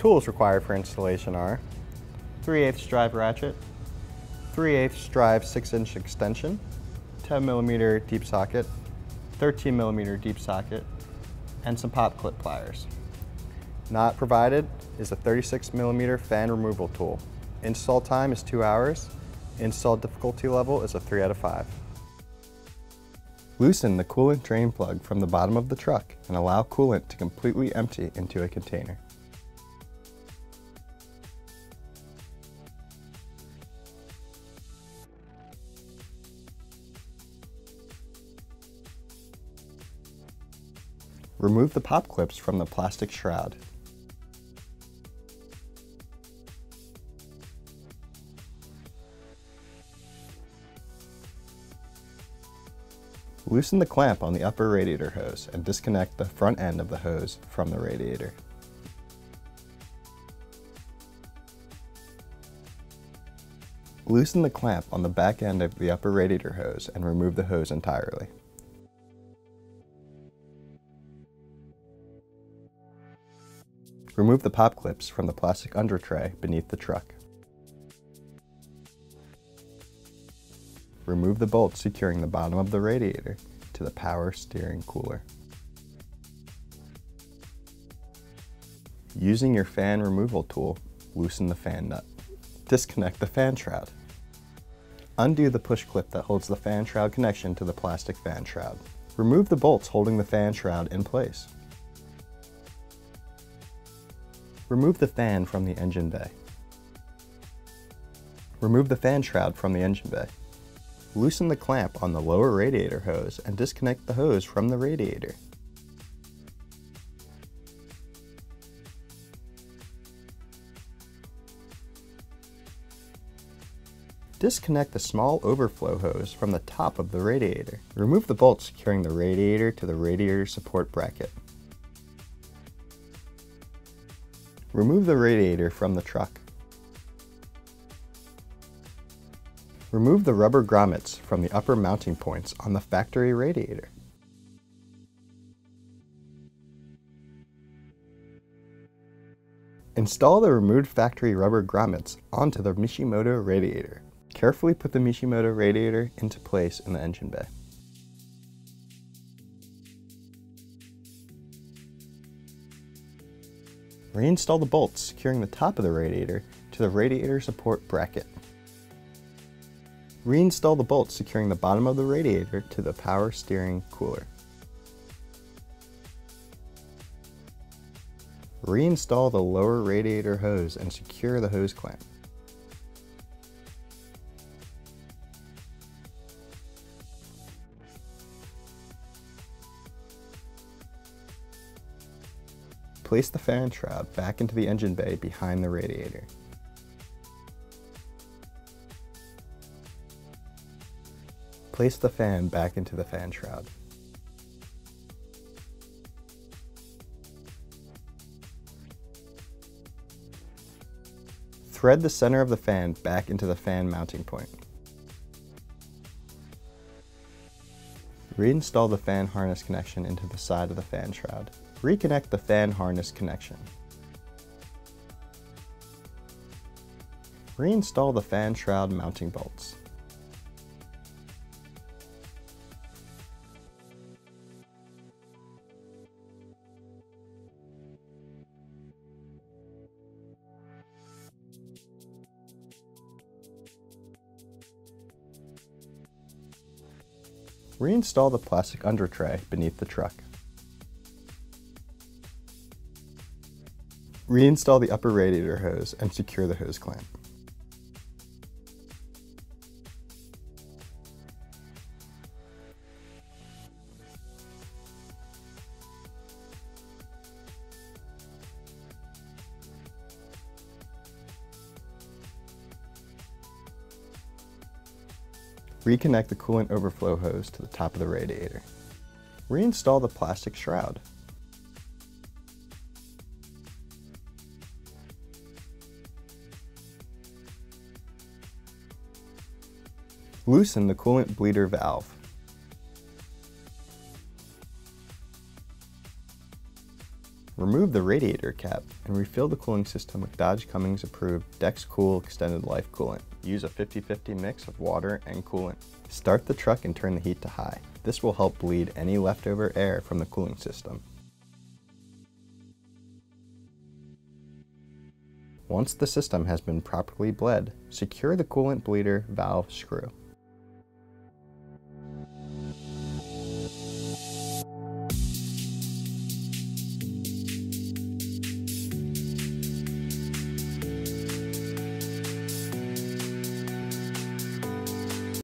Tools required for installation are 3 8 drive ratchet, 3 8 drive 6 inch extension, 10 millimeter deep socket, 13 millimeter deep socket, and some pop clip pliers. Not provided is a 36 millimeter fan removal tool. Install time is two hours. Install difficulty level is a three out of five. Loosen the coolant drain plug from the bottom of the truck and allow coolant to completely empty into a container. Remove the pop clips from the plastic shroud. Loosen the clamp on the upper radiator hose and disconnect the front end of the hose from the radiator. Loosen the clamp on the back end of the upper radiator hose and remove the hose entirely. Remove the pop clips from the plastic under tray beneath the truck. Remove the bolt securing the bottom of the radiator to the power steering cooler. Using your fan removal tool, loosen the fan nut. Disconnect the fan shroud. Undo the push clip that holds the fan shroud connection to the plastic fan shroud. Remove the bolts holding the fan shroud in place. Remove the fan from the engine bay. Remove the fan shroud from the engine bay. Loosen the clamp on the lower radiator hose and disconnect the hose from the radiator. Disconnect the small overflow hose from the top of the radiator. Remove the bolt securing the radiator to the radiator support bracket. Remove the radiator from the truck. Remove the rubber grommets from the upper mounting points on the factory radiator. Install the removed factory rubber grommets onto the Mishimoto radiator. Carefully put the Mishimoto radiator into place in the engine bay. Reinstall the bolts securing the top of the radiator to the radiator support bracket. Reinstall the bolts securing the bottom of the radiator to the power steering cooler. Reinstall the lower radiator hose and secure the hose clamp. Place the fan shroud back into the engine bay behind the radiator. Place the fan back into the fan shroud. Thread the center of the fan back into the fan mounting point. Reinstall the fan harness connection into the side of the fan shroud. Reconnect the fan harness connection. Reinstall the fan shroud mounting bolts. Reinstall the plastic under tray beneath the truck. Reinstall the upper radiator hose and secure the hose clamp. Reconnect the coolant overflow hose to the top of the radiator. Reinstall the plastic shroud. Loosen the coolant bleeder valve. Remove the radiator cap and refill the cooling system with Dodge Cummins approved Dex Cool Extended Life Coolant. Use a 50-50 mix of water and coolant. Start the truck and turn the heat to high. This will help bleed any leftover air from the cooling system. Once the system has been properly bled, secure the coolant bleeder valve screw.